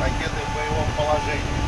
Ракеты в боевом положении.